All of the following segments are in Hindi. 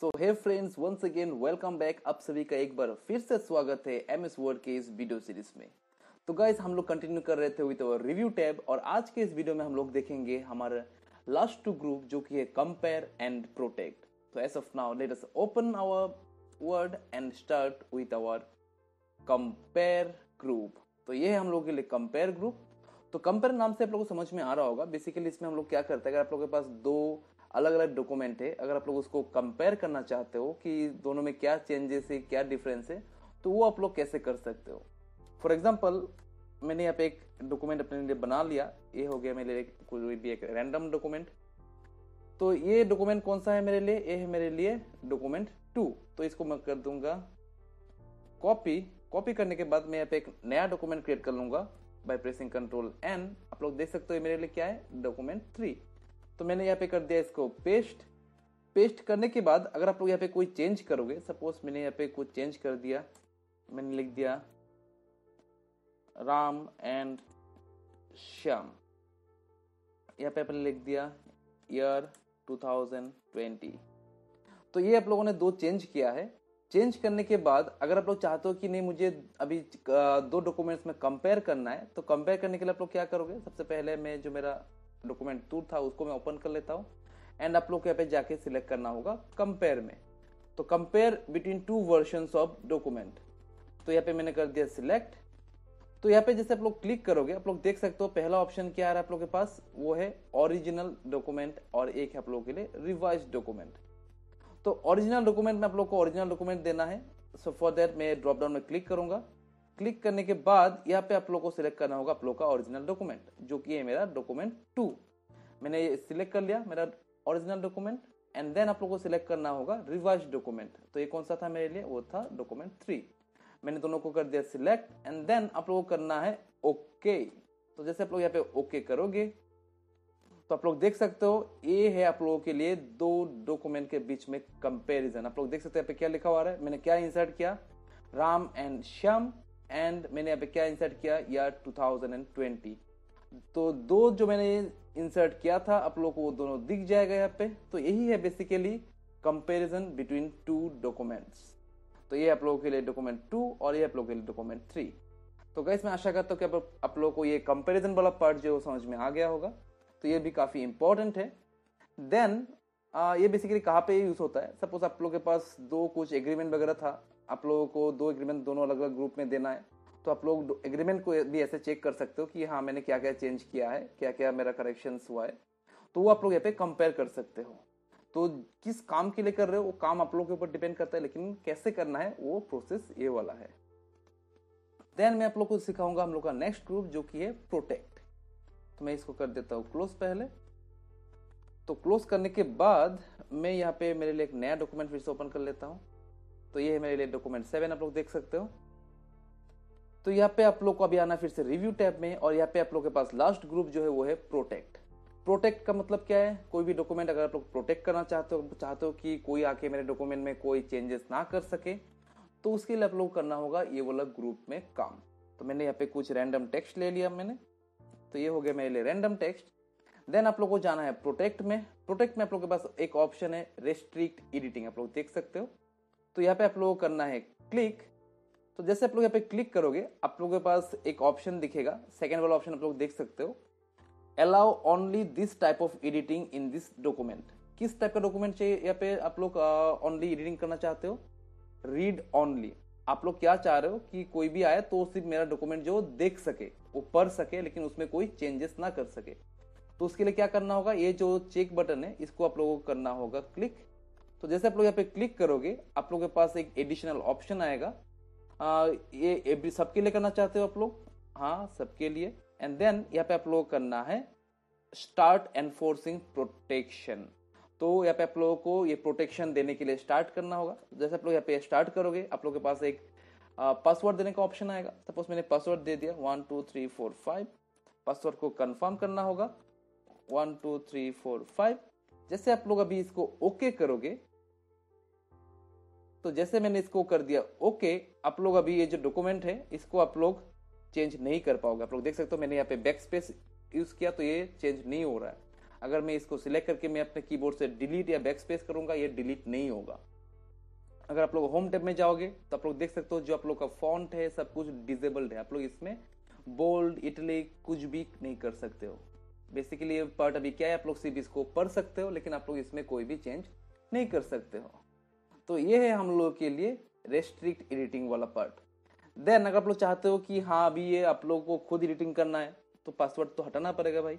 So hey friends once again welcome back आप सभी का एक बार फिर से स्वागत है एम एस वर्ड के इस वीडियो सीरीज़ में। तो गाइज़ हम लोग कंटिन्यू कर रहे थे विद रिव्यू टैब और आज के इस वीडियो में हम लोग देखेंगे हमारे लास्ट टू ग्रुप जो कि है कंपेयर एंड प्रोटेक्ट तो as of now let us open our Word and start with our compare group तो ये है हम लोग के लिए कंपेयर ग्रुप तो कंपेयर नाम से आप लोगों को समझ में आ रहा होगा। बेसिकली इसमें हम लोग क्या करते हैं? अगर आप लोगों के पास दो अलग अलग डॉक्यूमेंट है अगर आप लोग उसको कंपेयर करना चाहते हो कि दोनों में क्या चेंजेस है, क्या डिफरेंस है तो वो आप लोग कैसे कर सकते हो? फॉर एग्ज़ाम्पल मैंने यहाँ पे एक डॉक्यूमेंट अपने लिए बना लिया। ये हो गया मेरे लिए कोई भी एक रैंडम डॉक्यूमेंट तो ये डॉक्यूमेंट कौन सा है मेरे लिए? ये है मेरे लिए डॉक्यूमेंट टू तो इसको मैं कर दूँगा कॉपी कॉपी करने के बाद मैं यहाँ पे एक नया डॉक्यूमेंट क्रिएट कर लूँगा बाय प्रेसिंग कंट्रोल एन आप लोग देख सकते हो मेरे लिए क्या है? डॉक्यूमेंट थ्री तो मैंने यहाँ पे कर दिया इसको पेस्ट पेस्ट करने के बाद अगर आप लोग यहाँ पे कोई चेंज करोगे सपोज़ मैंने यहाँ पे कुछ चेंज कर दिया, मैंने लिख दिया राम एंड श्याम. यहाँ पे अपने लिख दिया ईयर 2020 तो ये आप लोगों ने दो चेंज किया है. चेंज करने के बाद अगर आप लोग चाहते हो कि नहीं मुझे अभी दो डॉक्यूमेंट्स में कंपेयर करना है तो कंपेयर करने के लिए आप लोग क्या करोगे? सबसे पहले मैं जो मेरा डॉक्यूमेंट टू था, उसको मैं ओपन कर लेता हूँ। एंड आप लोग यहाँ पे जाके सिलेक्ट करना होगा कंपेयर में। तो compare between two version of document तो यहाँ पे मैंने कर दिया सिलेक्ट तो यहाँ पे जैसे आप लोग क्लिक करोगे, आप लोग देख सकते हो पहला ऑप्शन क्या आ रहा है आप लोग के पास? वो है ओरिजिनल डॉक्यूमेंट और एक है आप लोगों के लिए रिवाइज डॉक्यूमेंट तो ओरिजिनल डॉक्यूमेंट में आप लोग को ओरिजिनल डॉक्यूमेंट देना है। सो फॉर दैट मैं ड्रॉप डाउन में क्लिक करूँगा। क्लिक करने के बाद यहाँ पे आप लोग को सिलेक्ट करना होगा आप लोग का ओरिजिनल डॉक्यूमेंट जो कि है मेरा डॉक्यूमेंट टू मैंने ये सिलेक्ट कर लिया, मेरा ओरिजिनल डॉक्यूमेंट एंड देन आप लोग को सिलेक्ट करना होगा रिवाइज डॉक्यूमेंट तो ये कौन सा था मेरे लिए? वो था डॉक्यूमेंट थ्री मैंने दोनों को कर दिया सिलेक्ट एंड देन आप लोगों को करना है ओके okay. तो जैसे आप लोग यहाँ पे ओके okay करोगे तो आप लोग देख सकते हो, ये है आप लोगों के लिए दो डॉक्यूमेंट के बीच में कंपैरिजन आप लोग देख सकते हैं यहाँ पे क्या लिखा हुआ है? मैंने क्या इंसर्ट किया? राम एंड श्याम एंड मैंने यहाँ पे क्या? इंसर्ट किया ईयर 2020 तो दो जो मैंने इंसर्ट किया था, आप लोग को वो दोनों दिख जाएगा यहाँ पे। तो यही है basically comparison between two documents तो ये आप लोगों के लिए डॉक्यूमेंट टू और ये आप लोगों के लिए डॉक्यूमेंट थ्री तो गैस मैं आशा करता हूँ कि आप लोगों को ये कंपेरिजन वाला पार्ट जो समझ में आ गया होगा। तो ये भी काफ़ी इंपॉर्टेंट है। देन ये बेसिकली कहाँ पे यूज़ होता है? सपोज़ आप लोग के पास दो कुछ एग्रीमेंट वगैरह था। आप लोगों को दो एग्रीमेंट दोनों अलग अलग ग्रुप में देना है तो आप लोग एग्रीमेंट को भी ऐसे चेक कर सकते हो कि हाँ मैंने क्या क्या चेंज किया है क्या क्या मेरा करेक्शन हुआ है तो वो आप लोग यहाँ पे कंपेयर कर सकते हो। तो किस काम के लिए कर रहे हो, वो काम आप लोग के ऊपर डिपेंड करता है, लेकिन कैसे करना है, वो प्रोसेस ये वाला है। देन मैं आप लोग को सिखाऊँगा हम लोग का नेक्स्ट ग्रुप जो कि है प्रोटेक्ट तो मैं इसको कर देता हूँ क्लोज पहले। तो क्लोज करने के बाद मैं यहाँ पे मेरे लिए एक नया डॉक्यूमेंट फिर से ओपन कर लेता हूँ। तो ये है मेरे लिए डॉक्यूमेंट सेवन आप लोग देख सकते हो। तो यहाँ पे आप लोग को अभी आना फिर से रिव्यू टैब में और यहाँ पे आप लोग के पास लास्ट ग्रुप जो है वो है प्रोटेक्ट प्रोटेक्ट का मतलब क्या है? कोई भी डॉक्यूमेंट अगर आप लोग प्रोटेक्ट करना चाहते हो चाहते हो कि कोई आके मेरे डॉक्यूमेंट में कोई चेंजेस ना कर सके तो उसके लिए आप लोग करना होगा ये वाला ग्रुप में काम। तो मैंने यहाँ पे कुछ रैंडम टेक्स्ट ले लिया मैंने। तो ये हो गया मेरे लिए रैंडम टेक्स्ट देन आप लोग को जाना है प्रोटेक्ट में। प्रोटेक्ट में आप लोग के पास एक ऑप्शन है रेस्ट्रिक्ट एडिटिंग आप लोग देख सकते हो। तो यहाँ पे आप लोगों को करना है क्लिक। तो जैसे आप लोग यहाँ पे क्लिक करोगे, आप लोगों के पास एक ऑप्शन दिखेगा। सेकेंड वाला ऑप्शन आप लोग देख सकते हो। Allow only this type of editing in this document किस टाइप का डॉक्यूमेंट चाहिए यहाँ पे आप लोग ओनली एडिटिंग करना चाहते हो? रीड ओनली आप लोग क्या चाह रहे हो कि कोई भी आए तो सिर्फ़ मेरा डॉक्यूमेंट जो देख सके। वो पढ़ सके, लेकिन उसमें कोई चेंजेस ना कर सके। तो उसके लिए क्या करना होगा? ये जो चेक बटन है, इसको आप लोगों को करना होगा। क्लिक। तो जैसे आप लोग यहाँ पे क्लिक करोगे आप लोग के पास एक एडिशनल ऑप्शन आएगा। आ, ये सबके लिए करना चाहते हो आप लोग? हाँ सबके लिए। एंड देन यहाँ पे आप लोग करना है स्टार्ट एनफोर्सिंग प्रोटेक्शन तो यहाँ पे आप लोगों को ये प्रोटेक्शन देने के लिए स्टार्ट करना होगा। जैसे आप लोग यहाँ पे स्टार्ट करोगे आप लोग के पास एक पासवर्ड देने का ऑप्शन आएगा। सपोज़ मैंने पासवर्ड दे दिया one two three four five password को कंफर्म करना होगा। One two three four five जैसे आप लोग अभी इसको ओके करोगे तो जैसे मैंने इसको कर दिया ओके आप लोग अभी ये जो डॉक्यूमेंट है, इसको आप लोग चेंज नहीं कर पाओगे। आप लोग देख सकते हो मैंने यहाँ पे बैक स्पेस यूज़ किया तो ये चेंज नहीं हो रहा है। अगर मैं इसको सिलेक्ट करके मैं अपने कीबोर्ड से डिलीट या बैक स्पेस करूँगा, ये डिलीट नहीं होगा। अगर आप लोग होम टैब में जाओगे तो आप लोग देख सकते हो जो आप लोग का फॉन्ट है, सब कुछ डिजेबल्ड है। आप लोग इसमें बोल्ड इटली कुछ भी नहीं कर सकते हो। बेसिकली ये पार्ट अभी क्या है, आप लोग सिर्फ़ इसको पढ़ सकते हो, लेकिन आप लोग इसमें कोई भी चेंज नहीं कर सकते हो। तो ये है हम लोग के लिए रेस्ट्रिक्ट एडिटिंग वाला पार्ट देन अगर आप लोग चाहते हो कि हाँ अभी ये आप लोग को खुद एडिटिंग करना है तो पासवर्ड तो हटाना पड़ेगा भाई।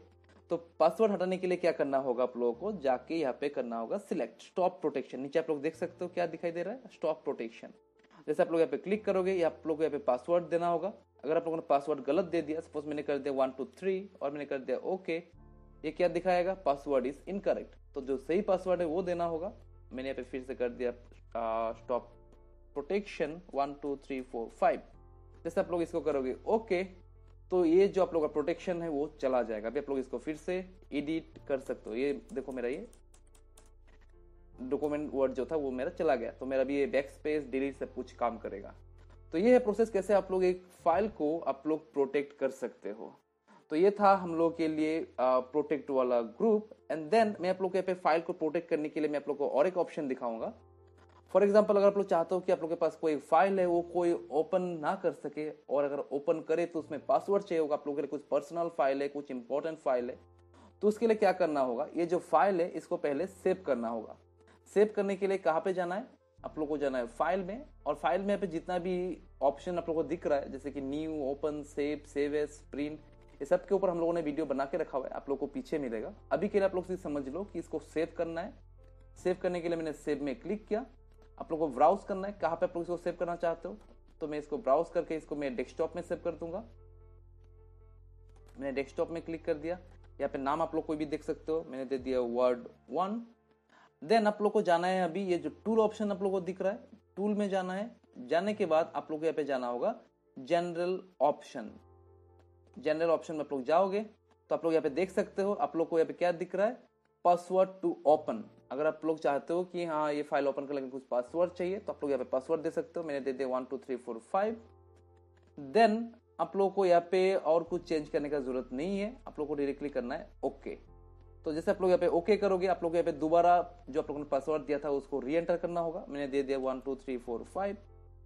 तो पासवर्ड हटाने के लिए क्या करना होगा आप लोगों को? जाके यहाँ पे करना होगा सिलेक्ट स्टॉप प्रोटेक्शन नीचे आप लोग देख सकते हो क्या दिखाई दे रहा है? स्टॉप प्रोटेक्शन जैसे आप लोग यहाँ पे क्लिक करोगे, या आप लोग यहाँ पे पासवर्ड देना होगा। अगर आप लोगों ने पासवर्ड गलत दे दिया सपोज़ मैंने कर दिया वन टू थ्री और मैंने कर दिया ओके ये क्या दिखाएगा? पासवर्ड इज़ इनकरेक्ट तो जो सही पासवर्ड है वो देना होगा। मैंने यहाँ पे फिर से कर दिया stop protection one two three four five जैसे आप लोग इसको करोगे ओके तो ये जो आप लोग का प्रोटेक्शन है, वो चला जाएगा। अभी आप लोग इसको फिर से एडिट कर सकते हो। ये देखो मेरा ये डॉक्यूमेंट वर्ड जो था, वो मेरा चला गया। तो मेरा भी ये बैक स्पेस डिलीट सब कुछ काम करेगा। तो ये है प्रोसेस कैसे आप लोग एक फ़ाइल को आप लोग प्रोटेक्ट कर सकते हो। तो ये था हम लोग के लिए प्रोटेक्ट वाला ग्रुप एंड देन मैं आप लोग के पे फ़ाइल को प्रोटेक्ट करने के लिए मैं आप लोग को और एक ऑप्शन दिखाऊँगा। फॉर एग्ज़ाम्पल अगर आप लोग चाहते हो कि आप लोग के पास कोई फ़ाइल है, वो कोई ओपन ना कर सके, और अगर ओपन करे तो उसमें पासवर्ड चाहिए होगा, आप लोगों के लिए कुछ पर्सनल फ़ाइल है, कुछ इंपॉर्टेंट फ़ाइल है तो उसके लिए क्या करना होगा? ये जो फ़ाइल है, इसको पहले सेव करना होगा। सेव करने के लिए कहाँ पे जाना है? आप लोग को जाना है फ़ाइल में, और फ़ाइल में पे जितना भी ऑप्शन आप लोग को दिख रहा है, जैसे कि new open save save as print ये सब के ऊपर हम लोगों ने वीडियो बना के रखा हुआ है, आप लोग को पीछे मिलेगा। अभी के लिए आप लोग समझ लो कि इसको सेव करना है। सेव करने के लिए मैंने सेव में क्लिक किया। आप लोग को ब्राउज करना है, कहाँ पे आप लोग इसको सेव करना चाहते हो तो मैं इसको ब्राउज करके इसको मैं डेस्कटॉप में सेव कर दूँगा। मैंने डेस्कटॉप में क्लिक कर दिया, यहाँ पे नाम आप लोग कोई भी देख सकते हो, मैंने दे दिया वर्ड वन देन आप लोग को जाना है अभी, ये जो टूल ऑप्शन आप लोग को दिख रहा है टूल में जाना है। जाने के बाद आप लोग को यहाँ पे जाना होगा जनरल ऑप्शन जनरल ऑप्शन में आप लोग जाओगे तो आप लोग यहाँ पे देख सकते हो, आप लोग को यहाँ पे क्या दिख रहा है पासवर्ड टू ओपन अगर आप लोग चाहते हो कि हाँ ये फ़ाइल ओपन करने के कुछ पासवर्ड चाहिए तो आप लोग यहाँ पे पासवर्ड दे सकते हो। मैंने दे दिया one two three four five then आप लोग को यहाँ पे और कुछ चेंज करने का ज़रूरत नहीं है। आप लोग को डायरेक्टली करना है ओके okay. तो जैसे आप लोग यहाँ पे ओके okay करोगे, आप लोग यहाँ पे दोबारा जो आप लोगों ने पासवर्ड दिया था, उसको री एंटर करना होगा। मैंने दे दिया one two three four five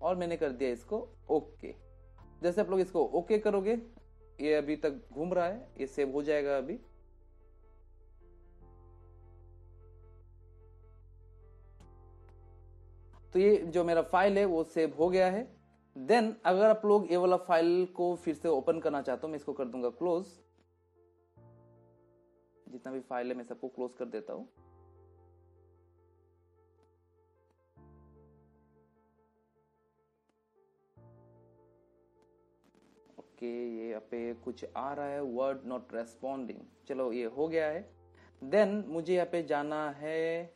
और मैंने कर दिया इसको ओके okay. जैसे आप लोग इसको ओके okay करोगे, ये अभी तक घूम रहा है, ये सेव हो जाएगा अभी। तो ये जो मेरा फ़ाइल है, वो सेव हो गया है। देन अगर आप लोग ये वाला फ़ाइल को फिर से ओपन करना चाहते हो, मैं इसको कर दूँगा क्लोज जितना भी फ़ाइल है, मैं सबको क्लोज कर देता हूँ। ओके, ये यहाँ पे कुछ आ रहा है वर्ड नॉट रेस्पॉन्डिंग चलो, ये हो गया है। देन मुझे यहाँ पे जाना है।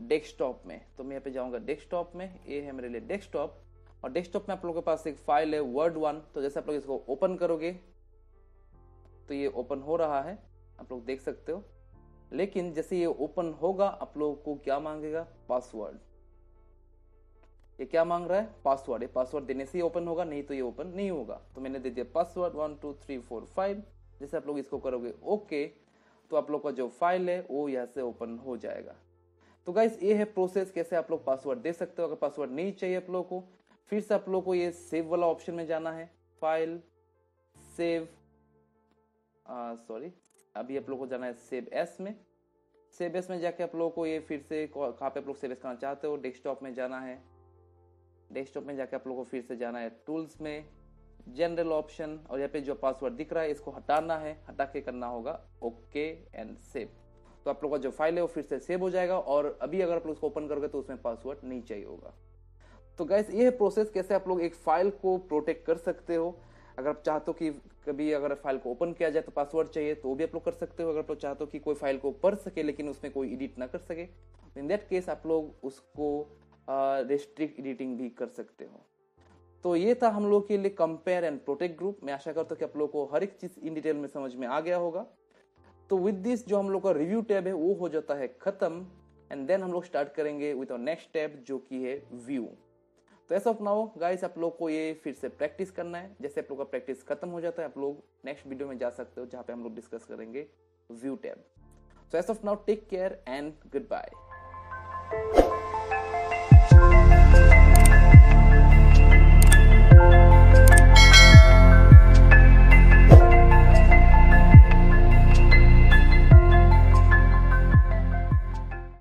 डेस्कटॉप में। तो मैं यहाँ पे जाऊँगा डेस्कटॉप में, ये है मेरे लिए डेस्कटॉप और डेस्कटॉप में आप लोगों के पास एक फ़ाइल है वर्ड वन तो जैसे आप लोग इसको ओपन करोगे तो ये ओपन हो रहा है। आप लोग देख सकते हो। लेकिन जैसे ये ओपन होगा, आप लोगों को क्या मांगेगा? पासवर्ड ये क्या मांग रहा है? पासवर्ड ये पासवर्ड देने से ही ओपन होगा, नहीं तो ये ओपन नहीं होगा। तो मैंने दे दिया password one two three four five जैसे आप लोग इसको करोगे ओके तो आप लोग का जो फ़ाइल है, वो यहाँ से ओपन हो जाएगा। तो गाइस ये है प्रोसेस कैसे आप लोग पासवर्ड दे सकते हो। अगर पासवर्ड नहीं चाहिए आप लोग को, फिर से आप लोग को ये सेव वाला ऑप्शन में जाना है। फ़ाइल सेव सॉरी अभी आप लोग को जाना है सेव एस में। सेव एस में जाके आप लोग को ये फिर से कहाँ पे आप लोग सेव एस करना चाहते हो डेस्कटॉप में जाना है। डेस्कटॉप में जाके आप लोग को फिर से जाना है टूल्स में। जनरल ऑप्शन और यहाँ पे जो पासवर्ड दिख रहा है, इसको हटाना है। हटा के करना होगा ओके एंड सेव तो आप लोग का जो फ़ाइल है वो फिर से सेव हो जाएगा और अभी अगर आप लोग उसको ओपन करोगे तो उसमें पासवर्ड नहीं चाहिए होगा। तो गैस ये है प्रोसेस कैसे आप लोग एक फ़ाइल को प्रोटेक्ट कर सकते हो। अगर आप चाहते हो कि कभी अगर फ़ाइल को ओपन किया जाए तो पासवर्ड चाहिए तो वो भी आप लोग कर सकते हो। अगर आप लोग चाहते हो कि कोई फ़ाइल को पढ़ सके लेकिन उसमें कोई एडिट ना कर सके इन दैट केस आप लोग उसको रेस्ट्रिक्ट एडिटिंग भी कर सकते हो। तो ये था हम लोग के लिए कंपेयर एंड प्रोटेक्ट ग्रुप मैं आशा करता हूँ कि आप लोग को हर एक चीज़ इन डिटेल में समझ में आ गया होगा। तो विद दिस जो हम लोग का रिव्यू टैब है, वो हो जाता है खत्म एंड देन हम लोग स्टार्ट करेंगे विद नेक्स्ट टैब जो कि है व्यू तो ऐसा अपनाओ गाइस आप लोग को ये फिर से प्रैक्टिस करना है। जैसे आप लोग का प्रैक्टिस खत्म हो जाता है, आप लोग नेक्स्ट वीडियो में जा सकते हो, जहाँ पे हम लोग डिस्कस करेंगे view tab so as of now take care and good bye